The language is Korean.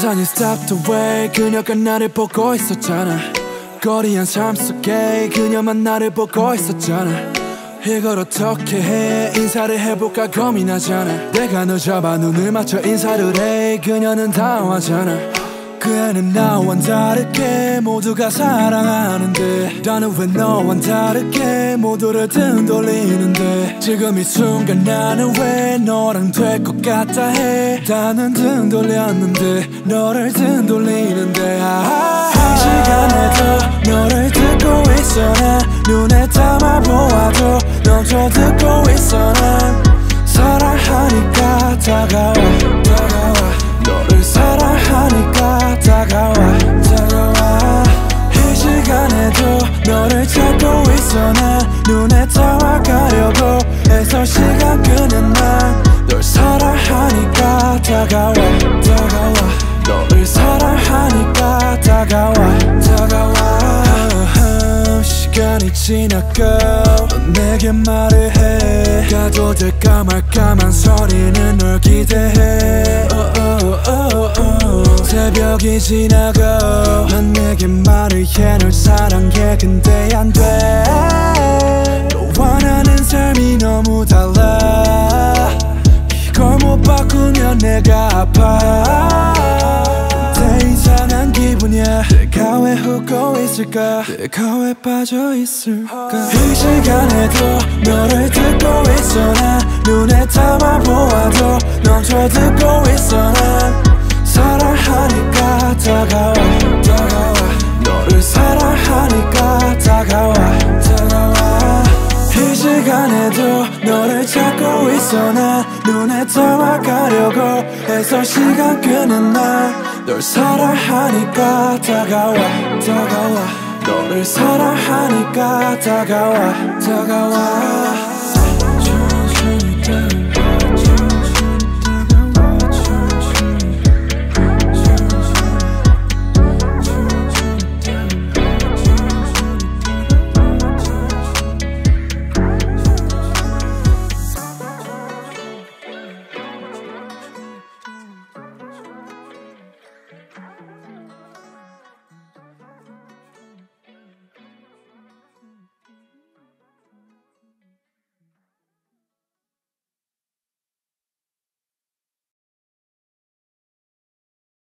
계산이 stop the way. 그녀가 나를 보고 있었잖아. 거리 한 삶 속에 그녀만 나를 보고 있었잖아. 이걸 어떻게 해? 인사를 해볼까 고민하잖아. 내가 너 잡아 눈을 맞춰 인사를 해. 그녀는 당황하잖아 그 애는 나와 다르게 모두가 사랑하는데 나는 왜 너와 다르게 모두를 등 돌리는데 지금 이 순간 나는 왜 너랑 될 것 같다 해? 나는 등 돌렸는데 너를 등 돌리는데 아, 이 시간에도 너를 듣고 있어. 난 눈에 담아 보아도 너저 듣고 있어. 난 다가와 다가와. 너를 사랑하니까 다가와 다가와. 시간이 지나고 넌 내게 말을 해. 가도 될까 말까만 소리는 널 기대해. oh, oh, oh. 새벽이 지나고 난 내게 말을 해널 사랑해. 근데 안돼 아파. 근데 이상한 기분이야. 내가 왜 웃고 있을까? 내가 왜 빠져 있을까? 이 시간에도 너를 듣고 있어. 난 눈에 담아 보아도 넌 저 듣고 있어. 난 사랑하니까 다가와 시간에도 너를 찾고 있어. 난 눈에 담아가려고 해서 시간 끄는 난널 사랑하니까 다가와 다가와. 너를 사랑하니까 다가와 다가와